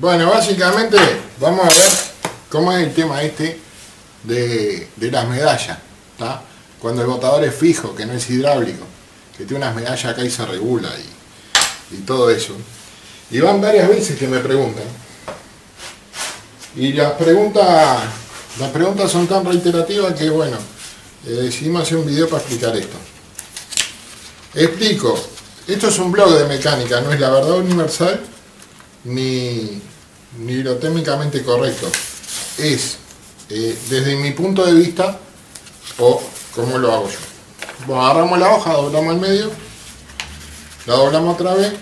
Bueno, básicamente vamos a ver cómo es el tema este de, las medallas. Cuando el botador es fijo, que no es hidráulico, que tiene unas medallas acá y se regula y, todo eso. Y van varias veces que me preguntan. Y las preguntas, las preguntas son tan reiterativas que bueno, eh, decidimos hacer un video para explicar esto. Explico, esto es un blog de mecánica, no es la verdad universal ni, ni lo técnicamente correcto. Es eh, desde mi punto de vista o cómo lo hago yo. Bueno, agarramos la hoja, doblamos al medio, la doblamos otra vez.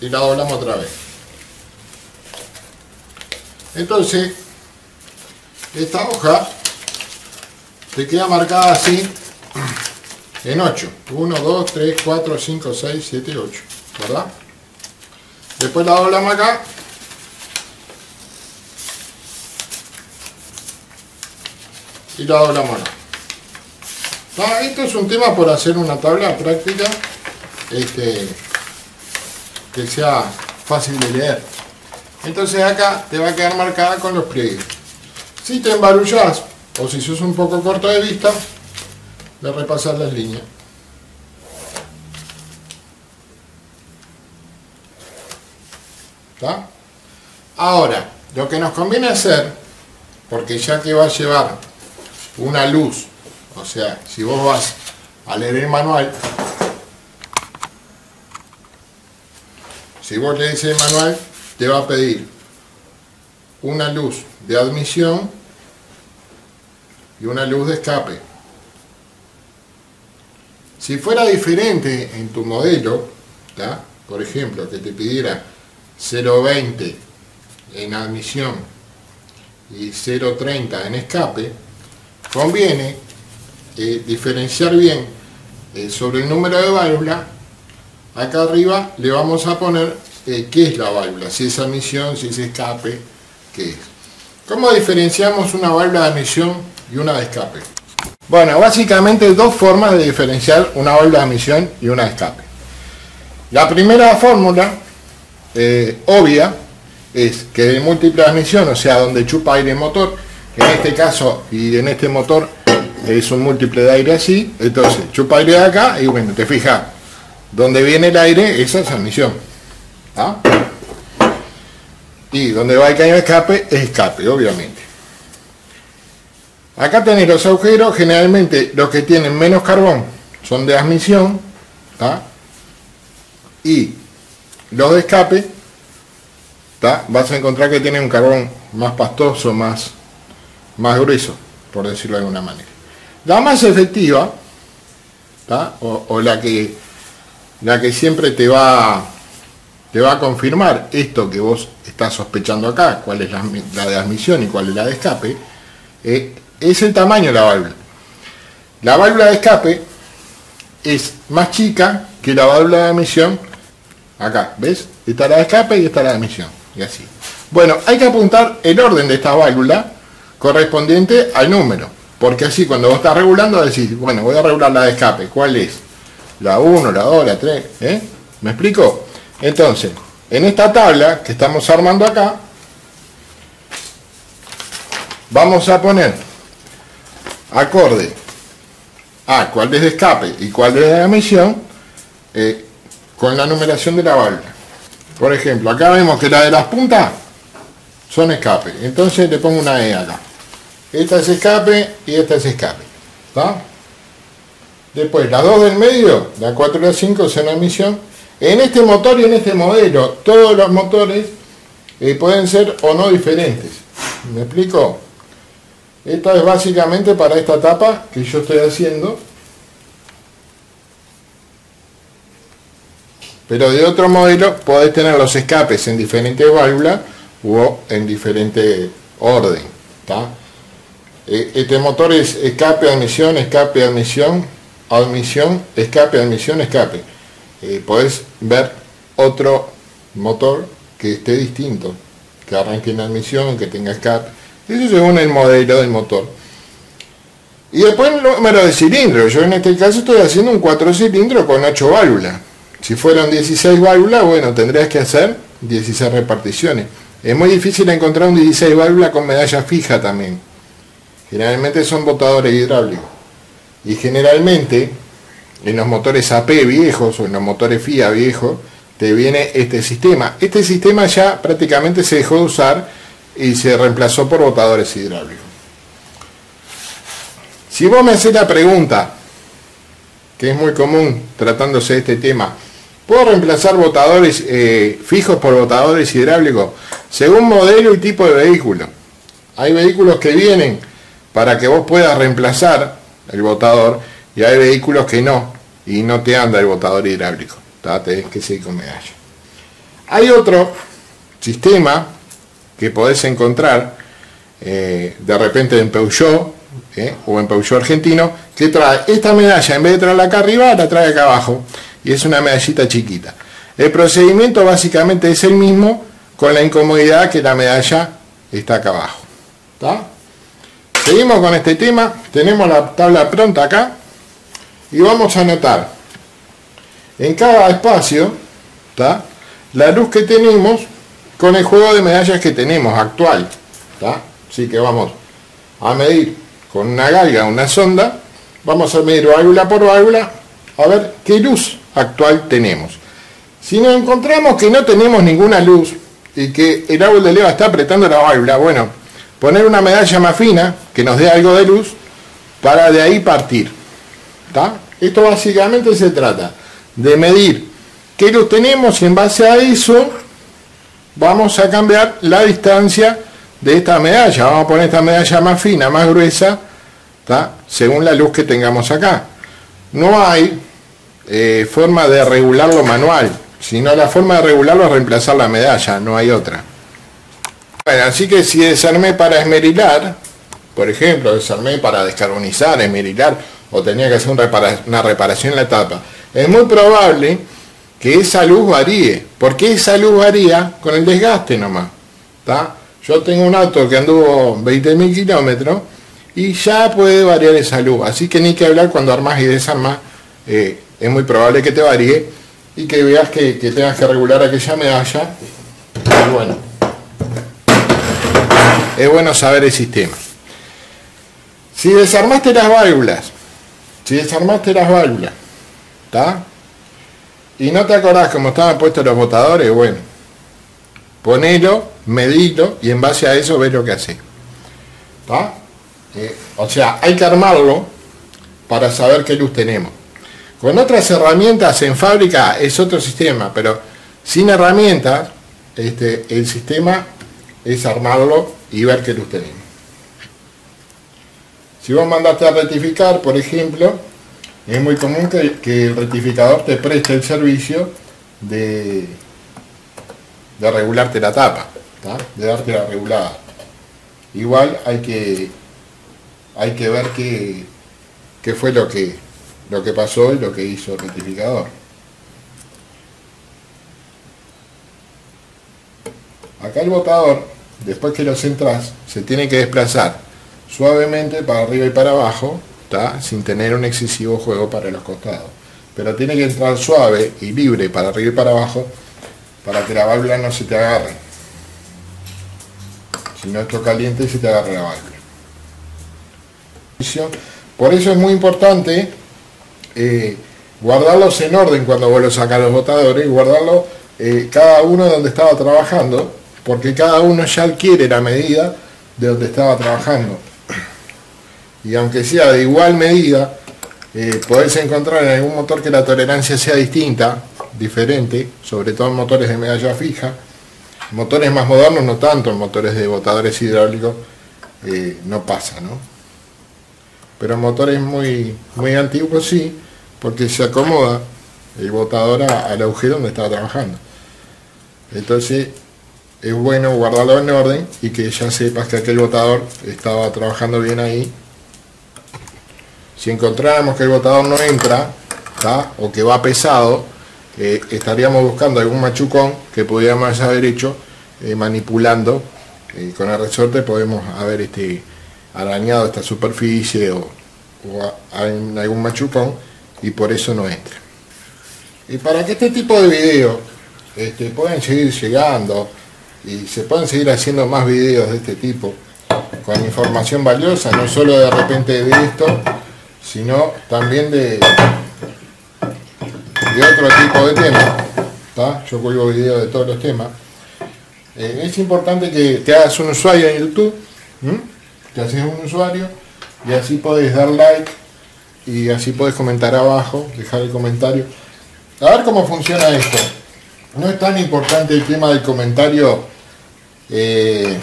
Y la doblamos otra vez. Entonces, esta hoja te queda marcada así en 8. 1, 2, 3, 4, 5, 6, 7, 8. ¿Verdad? Después la doblamos acá. Y la doblamos acá. Ah, esto es un tema por hacer una tabla práctica este, que sea fácil de leer. Entonces acá te va a quedar marcada con los pliegues. Si te embarullas o si sos un poco corto de vista, de repasar las líneas. Ahora, lo que nos conviene hacer, porque ya que va a llevar una luz, o sea, si vos vas a leer el manual, si vos lees el manual, te va a pedir una luz de admisión y una luz de escape. Si fuera diferente en tu modelo, por ejemplo, que te pidiera 0.20 en admisión y 0.30 en escape, conviene eh, diferenciar bien eh, sobre el número de válvula. Acá arriba le vamos a poner eh, qué es la válvula, si es admisión, si es escape, qué es. ¿Cómo diferenciamos una válvula de admisión y una de escape? Bueno, básicamente dos formas de diferenciar una válvula de admisión y una de escape. La primera fórmula, eh, obvia, es que de múltiple admisión, o sea, donde chupa aire motor, en este caso y en este motor es un múltiple de aire así, entonces chupa aire de acá y bueno, te fijas, donde viene el aire, esa es admisión. ¿ah? Y donde va el caño de escape, es escape, obviamente. Acá tenéis los agujeros, generalmente los que tienen menos carbón son de admisión, y los de escape, vas a encontrar que tienen un carbón más pastoso, más, más grueso, por decirlo de alguna manera. La más efectiva, o, la, que, la que siempre te va, te va a confirmar esto que vos estás sospechando acá, cuál es la, de admisión y cuál es la de escape, eh, es el tamaño de la válvula. La válvula de escape es más chica que la válvula de emisión. Acá, ¿ves? Esta la de escape y esta la de emisión. Y así. Bueno, hay que apuntar el orden de esta válvula correspondiente al número. Porque así cuando vos estás regulando decís, bueno, voy a regular la de escape. ¿Cuál es? La 1, la 2, la 3. ¿eh? ¿Me explico? Entonces, en esta tabla que estamos armando acá, vamos a poner acorde a cuál es de escape y cuál es de emisión eh, con la numeración de la válvula. Por ejemplo, acá vemos que la de las puntas son escape. Entonces le pongo una E acá. Esta es escape y esta es escape. Después, las dos del medio, la 4 y la 5 son emisión. En este motor y en este modelo, todos los motores eh, pueden ser o no diferentes. ¿Me explico? Esta es básicamente para esta tapa que yo estoy haciendo. Pero de otro modelo podés tener los escapes en diferentes válvulas o en diferente orden. E, este motor es escape, admisión, escape, admisión, admisión, escape, admisión, escape. Eh, podés ver otro motor que esté distinto, que arranque en admisión, que tenga escape eso según el modelo del motor. Y después el número de cilindros. Yo en este caso estoy haciendo un 4 cilindros con 8 válvulas. Si fueran 16 válvulas, bueno, tendrías que hacer 16 reparticiones. Es muy difícil encontrar un 16 válvulas con medalla fija también. Generalmente son botadores hidráulicos. Y generalmente en los motores AP viejos o en los motores FIA viejos te viene este sistema. Este sistema ya prácticamente se dejó de usar y se reemplazó por botadores hidráulicos. Si vos me haces la pregunta, que es muy común tratándose de este tema, ¿puedo reemplazar botadores eh, fijos por botadores hidráulicos? Según modelo y tipo de vehículo. Hay vehículos que vienen para que vos puedas reemplazar el botador y hay vehículos que no y no te anda el botador hidráulico. Tenés que seguir con medalla. Hay otro sistema que podés encontrar eh, de repente en Peugeot eh, o en Peugeot argentino que trae esta medalla en vez de traerla acá arriba la trae acá abajo y es una medallita chiquita. El procedimiento básicamente es el mismo con la incomodidad que la medalla está acá abajo. Seguimos con este tema, tenemos la tabla pronta acá y vamos a anotar en cada espacio la luz que tenemos con el juego de medallas que tenemos actual. Así que vamos a medir con una galga, una sonda, vamos a medir válvula por válvula a ver qué luz actual tenemos. Si nos encontramos que no tenemos ninguna luz y que el árbol de leva está apretando la válvula, bueno, poner una medalla más fina que nos dé algo de luz para de ahí partir. Esto básicamente se trata de medir qué luz tenemos y en base a eso vamos a cambiar la distancia de esta medalla. Vamos a poner esta medalla más fina, más gruesa, según la luz que tengamos acá. No hay eh, forma de regularlo manual, sino la forma de regularlo es reemplazar la medalla, no hay otra. Bueno, así que si desarmé para esmerilar, por ejemplo, desarmé para descarbonizar, esmerilar, o tenía que hacer una reparación en la tapa, es muy probable que esa luz varíe, porque esa luz varía con el desgaste nomás. Yo tengo un auto que anduvo 20.000 kilómetros y ya puede variar esa luz, así que ni que hablar cuando armas y desarmas, eh, es muy probable que te varíe y que veas que, que tengas que regular aquella medalla. Y bueno es bueno saber el sistema. Si desarmaste las válvulas, si desarmaste las válvulas, ¿está? Y no te acordás cómo estaban puestos los botadores, bueno, ponelo, medilo y en base a eso ves lo que hace. ¿Está? Eh, o sea, hay que armarlo para saber qué luz tenemos. Con otras herramientas en fábrica es otro sistema, pero sin herramientas, este, el sistema es armarlo y ver qué luz tenemos. Si vos mandaste a rectificar, por ejemplo, es muy común que, el rectificador te preste el servicio de, de regularte la tapa, de darte la regulada. Igual hay que, hay que ver qué, qué fue lo que, lo que pasó y lo que hizo el rectificador. Acá el botador después que lo centras, se tiene que desplazar suavemente para arriba y para abajo, sin tener un excesivo juego para los costados. Pero tiene que entrar suave y libre para arriba y para abajo para que la válvula no se te agarre. Si no esto caliente y se te agarre la válvula. Por eso es muy importante eh, guardarlos en orden cuando vos los sacas los botadores, guardarlo eh, cada uno donde estaba trabajando porque cada uno ya adquiere la medida de donde estaba trabajando. Y aunque sea de igual medida, eh, encontrar en algún motor que la tolerancia sea distinta, diferente, sobre todo en motores de medalla fija. Motores más modernos no tanto, en motores de botadores hidráulicos eh, no pasa, ¿no? Pero en motores muy, muy antiguos sí, porque se acomoda el botador al agujero donde estaba trabajando. Entonces es bueno guardarlo en orden y que ya sepas que aquel botador estaba trabajando bien ahí. Si encontráramos que el botador no entra, o que va pesado, eh, estaríamos buscando algún machucón que pudiéramos haber hecho eh, manipulando. Eh, con el resorte podemos haber este, arañado esta superficie o, algún machucón y por eso no entra. Y para que este tipo de videos este, puedan seguir llegando y se puedan seguir haciendo más videos de este tipo, con información valiosa, no solo de repente de esto, sino también de, de otro tipo de temas. Yo cuelgo videos de todos los temas. Eh, es importante que te hagas un usuario en YouTube, te haces un usuario y así podés dar like y así podés comentar abajo, dejar el comentario. A ver cómo funciona esto. No es tan importante el tema del comentario eh,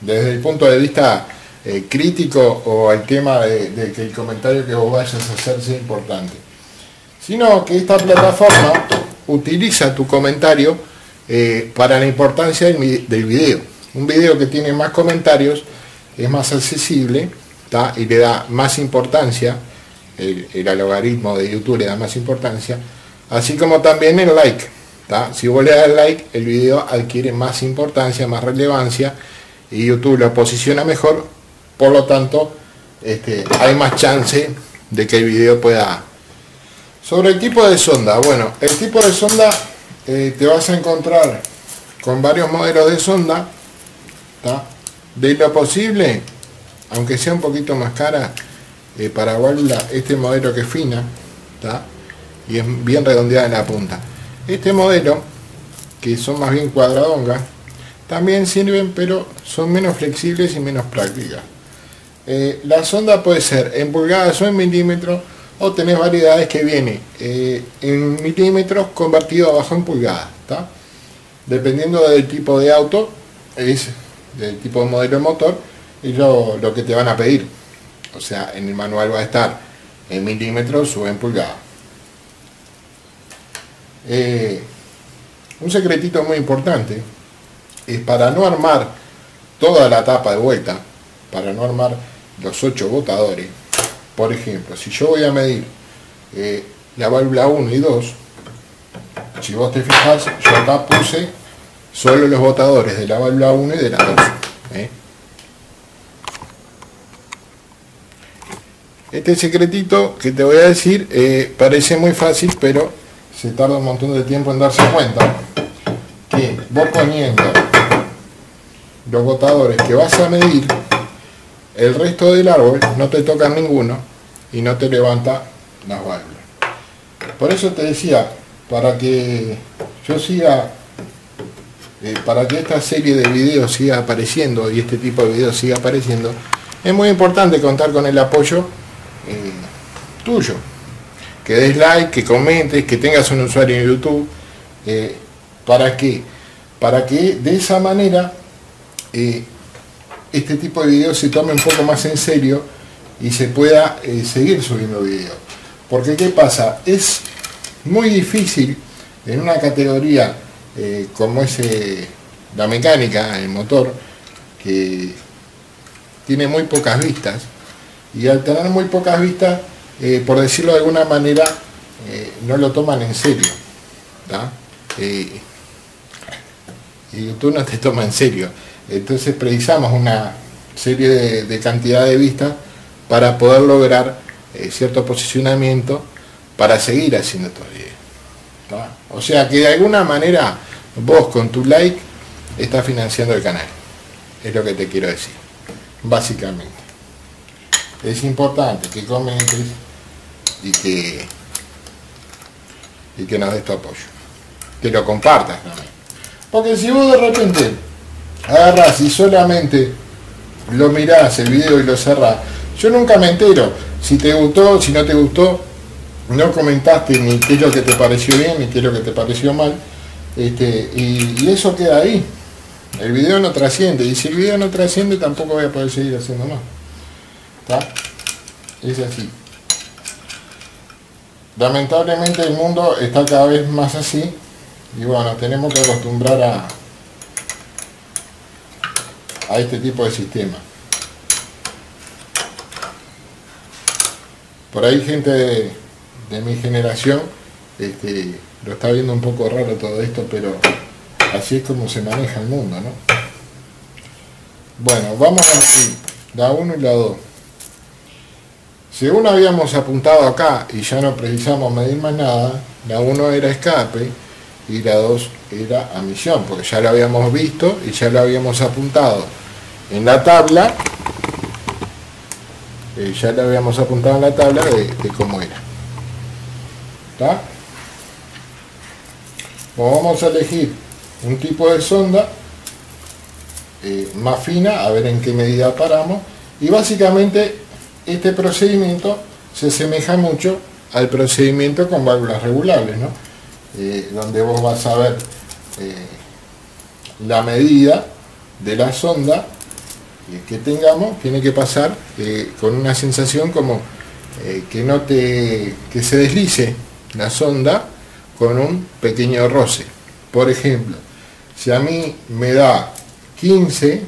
desde el punto de vista eh, crítico o el tema de, que el comentario que vos vayas a hacer sea importante, sino que esta plataforma utiliza tu comentario eh, para la importancia del, del, video. Un video que tiene más comentarios es más accesible y le da más importancia, el, el, algoritmo de YouTube le da más importancia, así como también el like. Si vos le das like, el video adquiere más importancia, más relevancia y YouTube lo posiciona mejor, por lo tanto este, hay más chance de que el video pueda... Sobre el tipo de sonda, bueno, el tipo de sonda eh, te vas a encontrar con varios modelos de sonda, de lo posible, aunque sea un poquito más cara, eh, para válvula este modelo que es fina, y es bien redondeada en la punta. Este modelo, que son más bien cuadradongas, también sirven, pero son menos flexibles y menos prácticas. Eh, la sonda puede ser en pulgadas o en milímetros, o tenés variedades que viene eh, en milímetros convertido a bajo en pulgadas. Dependiendo del tipo de auto, es del tipo de modelo de motor, y lo, que te van a pedir. O sea, en el manual va a estar en milímetros o en pulgadas. Eh, un secretito muy importante es para no armar toda la tapa de vuelta, para no armar los ocho botadores, por ejemplo, si yo voy a medir eh, la válvula 1 y 2, si vos te fijas, yo acá puse solo los botadores de la válvula 1 y de la 2. ¿eh? Este secretito que te voy a decir eh, parece muy fácil, pero se tarda un montón de tiempo en darse cuenta que vos poniendo los botadores que vas a medir, el resto del árbol no te toca ninguno y no te levanta las válvulas. Por eso te decía, para que yo siga, eh, para que esta serie de videos siga apareciendo y este tipo de videos siga apareciendo, es muy importante contar con el apoyo eh, tuyo. Que des like, que comentes, que tengas un usuario en YouTube. Eh, ¿Para qué? Para que de esa manera este tipo de videos se tome un poco más en serio y se pueda eh, seguir subiendo videos. Porque ¿qué pasa? Es muy difícil en una categoría eh, como es la mecánica, el motor, que tiene muy pocas vistas, y al tener muy pocas vistas, por decirlo de alguna manera, no lo toman en serio. y YouTube no te toma en serio. Entonces precisamos una serie de, cantidad de vistas para poder lograr eh, cierto posicionamiento para seguir haciendo estos videos. O sea que de alguna manera vos con tu like estás financiando el canal. Es lo que te quiero decir. Básicamente. Es importante que comentes y que, y que nos des tu apoyo. Que lo compartas también. Porque si vos de repente agarras y solamente lo mirás el video y lo cerrás. Yo nunca me entero si te gustó, si no te gustó, no comentaste ni qué es lo que te pareció bien ni qué es lo que te pareció mal. Este, y, eso queda ahí. El video no trasciende. Y si el video no trasciende tampoco voy a poder seguir haciendo más. ¿Está? Es así. Lamentablemente el mundo está cada vez más así. Y bueno, tenemos que acostumbrar a, a este tipo de sistema. Por ahí gente de, mi generación este, lo está viendo un poco raro todo esto, pero así es como se maneja el mundo, ¿no? Bueno, vamos a medir la 1 y la 2. Según habíamos apuntado acá y ya no precisamos medir más nada, La 1 era escape y la 2 era admisión, porque ya lo habíamos visto y ya lo habíamos apuntado en la tabla. Eh, ya lo habíamos apuntado en la tabla de, cómo era. ¿Está? vamos a elegir un tipo de sonda eh, más fina, a ver en qué medida paramos, y básicamente este procedimiento se asemeja mucho al procedimiento con válvulas regulables, ¿no? Eh, donde vos vas a ver la medida de la sonda que tengamos, tiene que pasar con una sensación como que no te que se deslice la sonda con un pequeño roce. Por ejemplo, si a mí me da 15,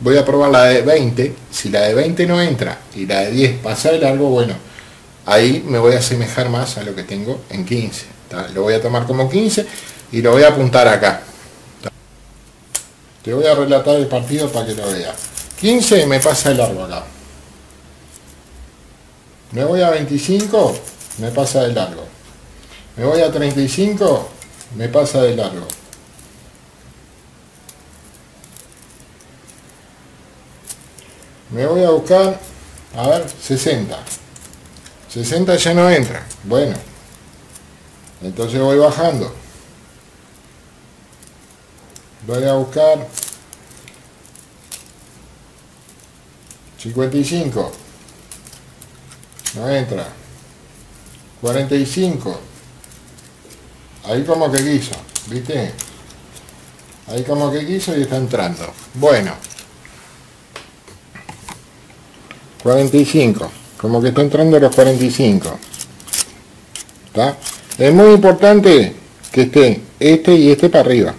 voy a probar la de 20. Si la de 20 no entra y la de 10 pasa de largo, bueno, ahí me voy a asemejar más a lo que tengo en 15. Lo voy a tomar como 15 y lo voy a apuntar acá. Te voy a relatar el partido para que lo veas. 15 me pasa de largo acá. Me voy a 25, me pasa de largo. Me voy a 35, me pasa de largo. me voy a buscar, a ver, 60. 60 ya no entra. Bueno, entonces voy bajando. Voy a buscar 55. No entra. 45. Ahí como que quiso, ¿viste? Ahí como que quiso y está entrando. Bueno. 45 como que está entrando los 45 es muy importante que esté este y este para arriba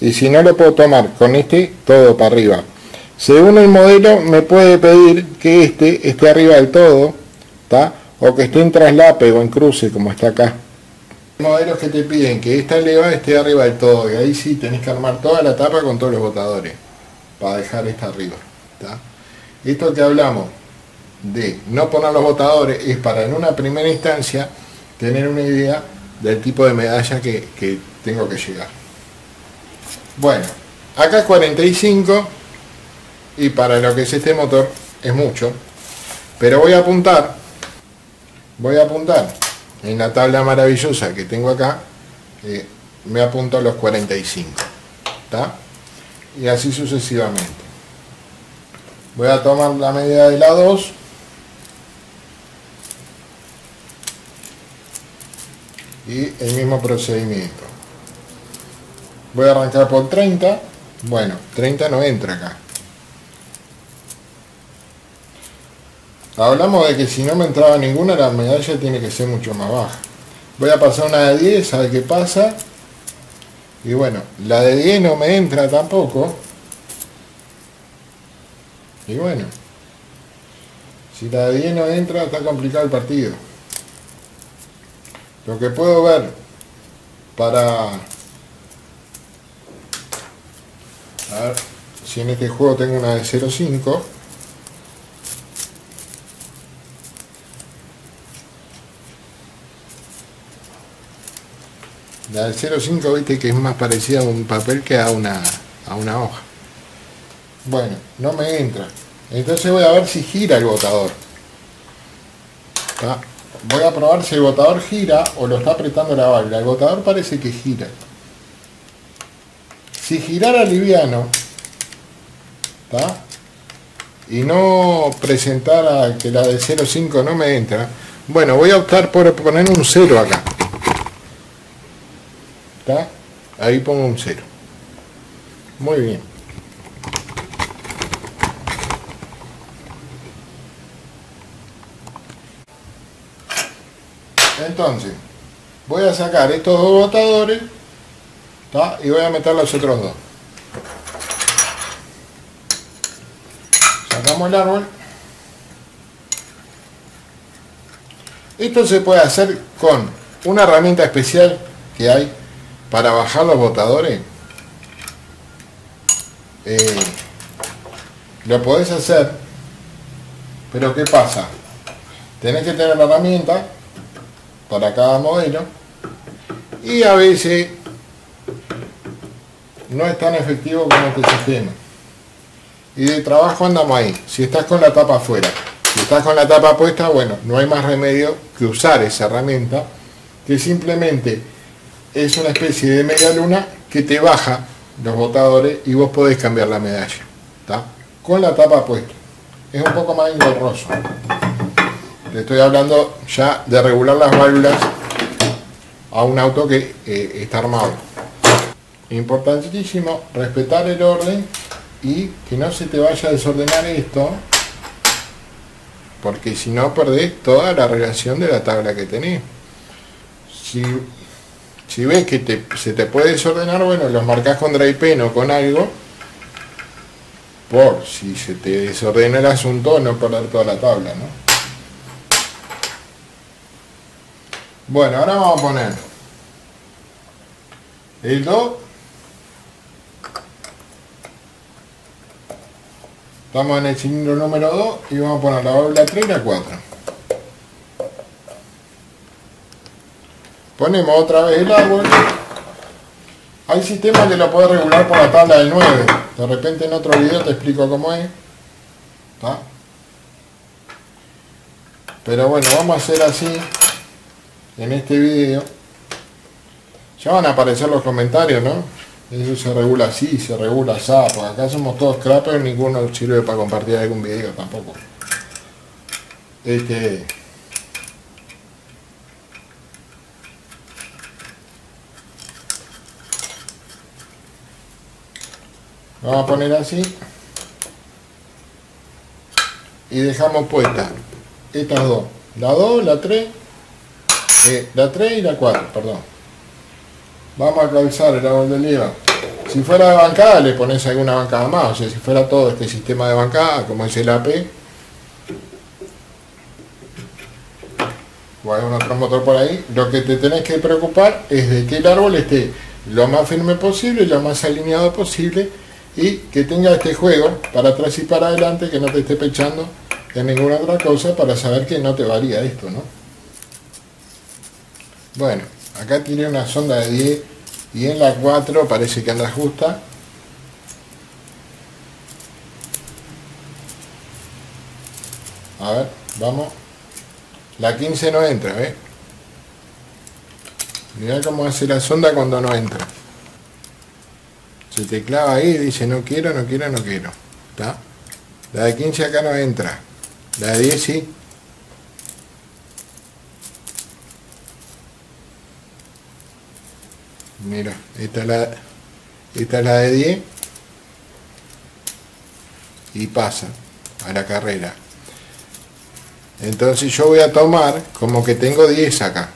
y si no lo puedo tomar con este todo para arriba según el modelo me puede pedir que este esté arriba del todo o que esté en traslape o en cruce como está acá. Modelos que te piden que esta leva esté arriba del todo y ahí sí tenés que armar toda la tapa con todos los botadores para dejar esta arriba esto que hablamos de no poner los botadores es para en una primera instancia tener una idea del tipo de medalla que, tengo que llegar. Bueno, acá es 45 y para lo que es este motor es mucho, pero voy a apuntar, voy a apuntar en la tabla maravillosa que tengo acá, me apunto a los 45, Y así sucesivamente. Voy a tomar la medida de la 2. Y el mismo procedimiento. Voy a arrancar por 30. Bueno, 30 no entra acá. Hablamos de que si no me entraba ninguna, la medalla tiene que ser mucho más baja. Voy a pasar una de 10, a ver qué pasa. Y bueno, la de 10 no me entra tampoco. Y bueno, si la de 10 no entra, está complicado el partido. Lo que puedo ver para... A ver si en este juego tengo una de 0.5. La del 0.5 viste que es más parecida a un papel que a una, a una hoja. Bueno, no me entra. Entonces voy a ver si gira el botador. Voy a probar si el botador gira o lo está apretando la válvula. El botador parece que gira. Si girara liviano, y no presentara que la de 0.5 no me entra, bueno, voy a optar por poner un 0 acá. Ahí pongo un 0. Muy bien. Entonces, voy a sacar estos dos botadores y voy a meter los otros dos. Sacamos el árbol. Esto se puede hacer con una herramienta especial que hay para bajar los botadores. Eh, lo podés hacer, pero ¿qué pasa? Tenés que tener la herramienta para cada modelo y a veces no es tan efectivo como este sistema. Y de trabajo andamos ahí. Si estás con la tapa afuera, si estás con la tapa puesta, bueno, no hay más remedio que usar esa herramienta que simplemente es una especie de media luna que te baja los botadores y vos podés cambiar la medalla. Con la tapa puesta. Es un poco más engorroso. Te estoy hablando ya de regular las válvulas a un auto que eh, está armado. Importantísimo respetar el orden y que no se te vaya a desordenar esto porque si no perdés toda la relación de la tabla que tenés. Si ves que se te puede desordenar, bueno, los marcas con dry pen o con algo por si se te desordena el asunto no perder toda la tabla, ¿no? Bueno, ahora vamos a poner el 2 Estamos en el cilindro número 2 y vamos a poner la válvula 3 y la 4. Ponemos otra vez el árbol. Hay sistemas que lo puedes regular por la tabla del 9. De repente en otro video te explico cómo es. Pero bueno, vamos a hacer así en este video. Ya van a aparecer los comentarios, ¿no? Eso se regula así, se regula así, acá somos todos crappers, ninguno sirve para compartir algún video tampoco. Este. Vamos a poner así. Y dejamos puesta estas dos. La 2, la 3, eh, la 3 y la 4, perdón vamos a calzar el árbol de oliva. Si fuera de bancada le pones alguna bancada más, o sea, si fuera todo este sistema de bancada, como es el AP, o algún otro motor por ahí, lo que te tenés que preocupar es de que el árbol esté lo más firme posible, lo más alineado posible y que tenga este juego para atrás y para adelante, que no te esté pechando en ninguna otra cosa para saber que no te varía esto, ¿no? Bueno. Acá tiene una sonda de 10 y en la 4 parece que anda justa. A ver, vamos. La 15 no entra, ¿ves? Mirá cómo hace la sonda cuando no entra. Se te clava ahí y dice no quiero, no quiero, no quiero. ¿Está? La de 15 acá no entra. La de 10 sí. Mira, esta es la, esta es la de 10 y pasa a la carrera. Entonces yo voy a tomar como que tengo 10 acá.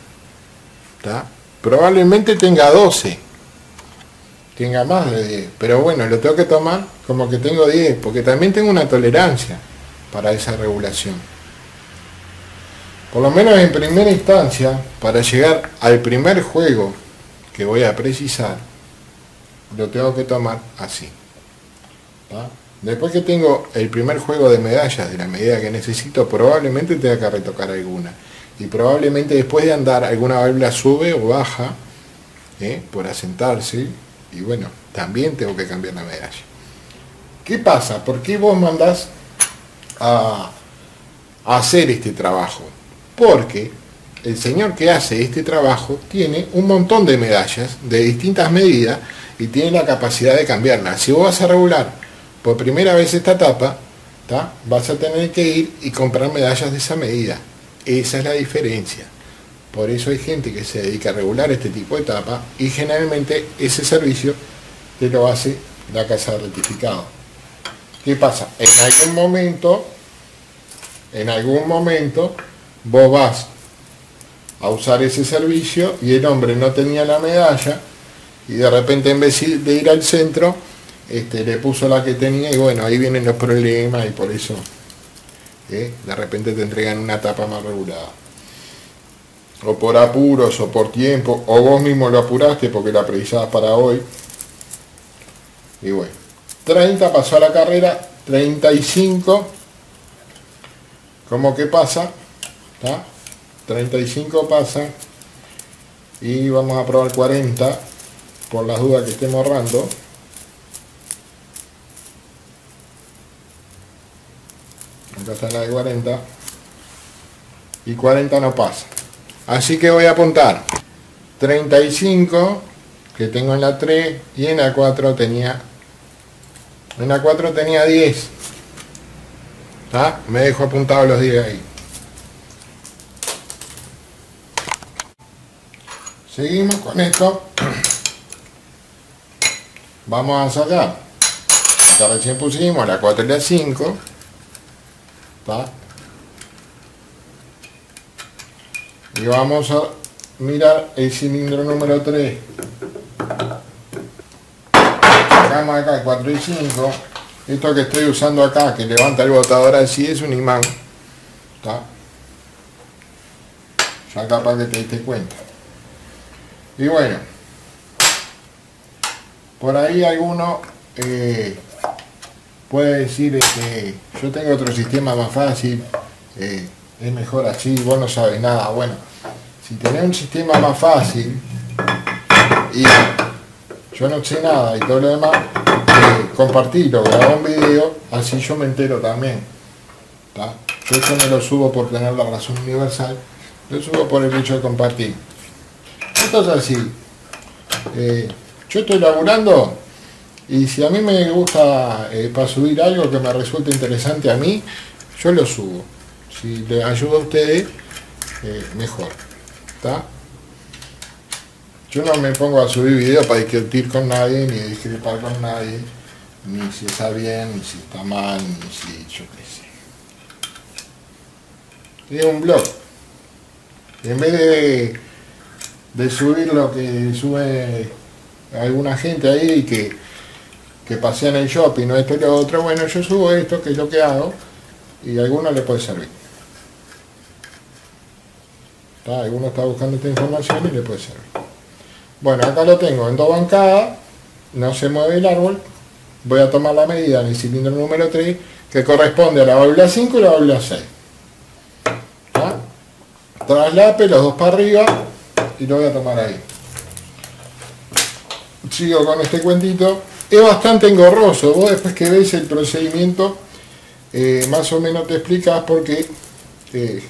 Probablemente tenga 12. Tenga más de 10. Pero bueno, lo tengo que tomar como que tengo 10. Porque también tengo una tolerancia para esa regulación. Por lo menos en primera instancia, para llegar al primer juego que voy a precisar, lo tengo que tomar así. Después que tengo el primer juego de medallas de la medida que necesito, probablemente tenga que retocar alguna. Y probablemente después de andar alguna válvula sube o baja ¿eh? por asentarse. Y bueno, también tengo que cambiar la medalla. ¿Qué pasa? ¿Por qué vos mandás a hacer este trabajo? Porque el señor que hace este trabajo tiene un montón de medallas de distintas medidas y tiene la capacidad de cambiarlas. Si vos vas a regular por primera vez esta tapa, vas a tener que ir y comprar medallas de esa medida. Esa es la diferencia. Por eso hay gente que se dedica a regular este tipo de tapa y generalmente ese servicio te lo hace la casa de. ¿Qué pasa? En algún momento, en algún momento, vos vas a usar ese servicio y el hombre no tenía la medalla y de repente en vez de ir al centro este, le puso la que tenía y bueno, ahí vienen los problemas y por eso ¿eh? de repente te entregan una tapa más regulada. O por apuros o por tiempo, o vos mismo lo apuraste porque la precisabas para hoy. Y bueno, 30 pasó a la carrera, 35, ¿cómo que pasa? ¿Está? 35 pasa y vamos a probar 40 por las dudas que estemos ahorrando acá está la de 40 y 40 no pasa así que voy a apuntar. 35 que tengo en la 3 y en la 4 tenía en la 4 tenía 10 me dejo apuntado los 10 ahí. Seguimos con esto. Vamos a sacar acá recién pusimos la 4 y la 5 y vamos a mirar el cilindro número 3 sacamos acá 4 y 5 esto que estoy usando acá que levanta el botador así es un imán. ¿está? ya para que te diste cuenta. Y bueno por ahí alguno eh, puede decir que yo tengo otro sistema más fácil eh, es mejor así vos no sabes nada. Bueno si tenés un sistema más fácil y yo no sé nada y todo lo demás eh, compartirlo, grabar un video así yo me entero también yo esto no lo subo por tener la razón universal lo subo por el hecho de compartir. Esto es así yo estoy laburando y si a mí me gusta eh, para subir algo que me resulte interesante a mí yo lo subo si le ayuda a ustedes eh, mejor yo no me pongo a subir videos para discutir con nadie ni discrepar con nadie ni si está bien ni si está mal ni si yo qué sé. Es un blog. En vez de subir lo que sube alguna gente ahí que, que pasean el shopping o esto y lo otro, bueno, yo subo esto, que es lo que hago, y a alguno le puede servir. Alguno está buscando esta información y le puede servir. Bueno, acá lo tengo en dos bancadas, no se mueve el árbol, voy a tomar la medida en el cilindro número 3, que corresponde a la válvula 5 y la válvula 6. Traslape los dos para arriba, y lo voy a tomar ahí. Sigo con este cuentito. Es bastante engorroso. Vos después que veis el procedimiento, eh, más o menos te explicas por qué eh,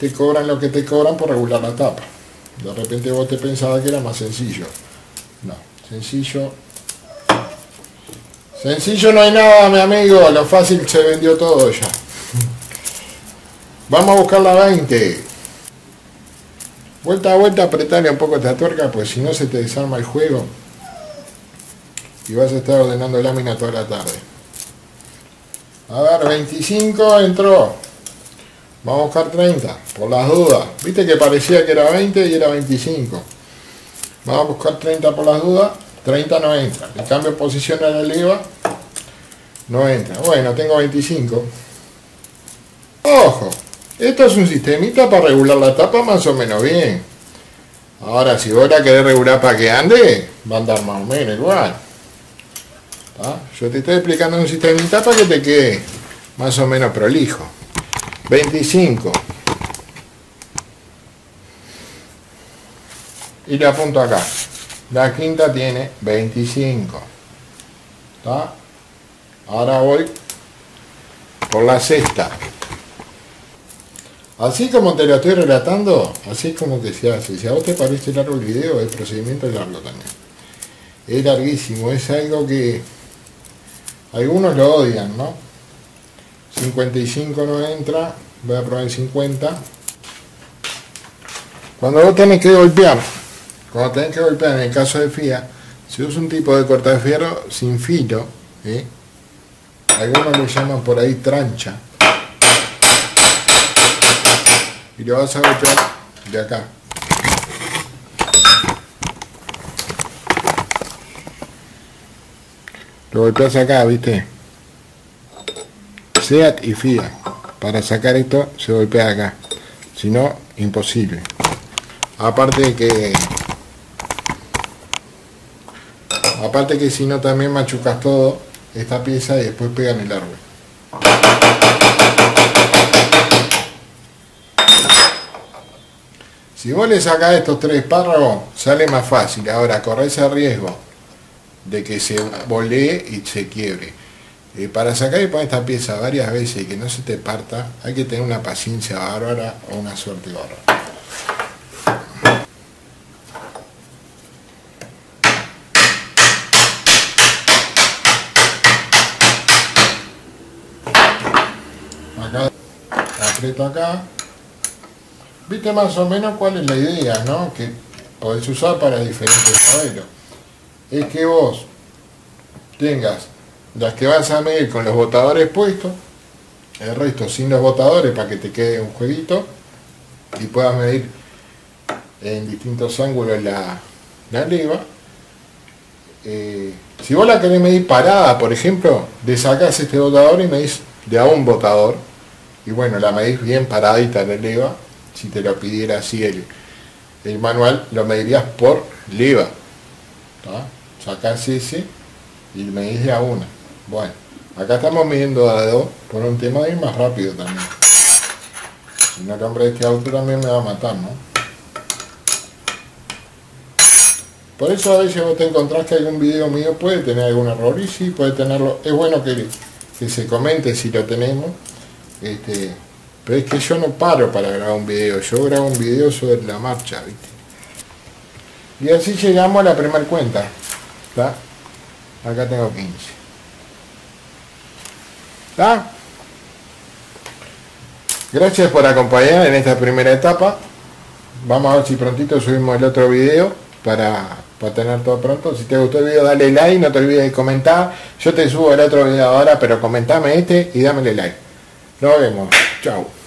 te cobran lo que te cobran por regular la tapa. De repente vos te pensabas que era más sencillo. No, sencillo. Sencillo no hay nada, mi amigo. Lo fácil se vendió todo ya. Vamos a buscar la 20. Vuelta a vuelta, apretarle un poco esta tuerca, pues si no se te desarma el juego. Y vas a estar ordenando lámina toda la tarde. A ver, 25 entró. Vamos a buscar 30, por las dudas. Viste que parecía que era 20 y era 25. Vamos a buscar 30 por las dudas. 30 no entra. El cambio de posición en el IVA no entra. Bueno, tengo 25. Ojo, esto es un sistemita para regular la tapa más o menos bien. Ahora, si vos la querés regular para que ande, va a andar más o menos igual. Yo te estoy explicando un sistemita para que te quede más o menos prolijo. 25. Y le apunto acá. La quinta tiene 25. Ahora voy por la sexta. Así como te lo estoy relatando, así como que se hace. Si a vos te parece largo el video, el procedimiento es largo también. Es larguísimo, es algo que algunos lo odian, ¿no? 55 no entra, voy a probar el 50. Cuando vos tenés que golpear, cuando tenés que golpear en el caso de FIA, se usa un tipo de corta de fierro sin filo, algunos lo llaman por ahí trancha y lo vas a golpear de acá. Lo golpeas acá, ¿viste? SEAT y FIA. Para sacar esto se golpea acá. Si no, imposible. Aparte que... Aparte que si no también machucas todo esta pieza y después pegan el árbol. Si vos le sacás estos tres párrafos, sale más fácil. Ahora, corres el riesgo de que se volee y se quiebre. Eh, para sacar y poner esta pieza varias veces y que no se te parta, hay que tener una paciencia bárbara o una suerte bárbara. Acá, aprieto acá. Viste más o menos cuál es la idea, ¿no? Que podés usar para diferentes modelos. Es que vos tengas las que vas a medir con los botadores puestos, el resto sin los botadores para que te quede un jueguito y puedas medir en distintos ángulos la, la leva. Eh, si vos la querés medir parada, por ejemplo, le sacás este botador y medís de a un botador y bueno, la medís bien paradita la leva, si te lo pidiera así el, el manual, lo medirías por leva. Sacás ese y medís de a una. Bueno, acá estamos midiendo a dos por un tema de ir más rápido también. Si no, de este auto también me va a matar, ¿no? Por eso a veces vos te encontrás que algún video mío puede tener algún error y sí, puede tenerlo. Es bueno que, que se comente si lo tenemos. Este, pero es que yo no paro para grabar un video, yo grabo un video sobre la marcha, ¿viste? Y así llegamos a la primera cuenta. Acá tengo 15. Gracias por acompañar en esta primera etapa. Vamos a ver si prontito subimos el otro video para, para tener todo pronto. Si te gustó el video dale like, no te olvides de comentar. Yo te subo el otro video ahora, pero comentame este y dámele like. Nos vemos. Chao.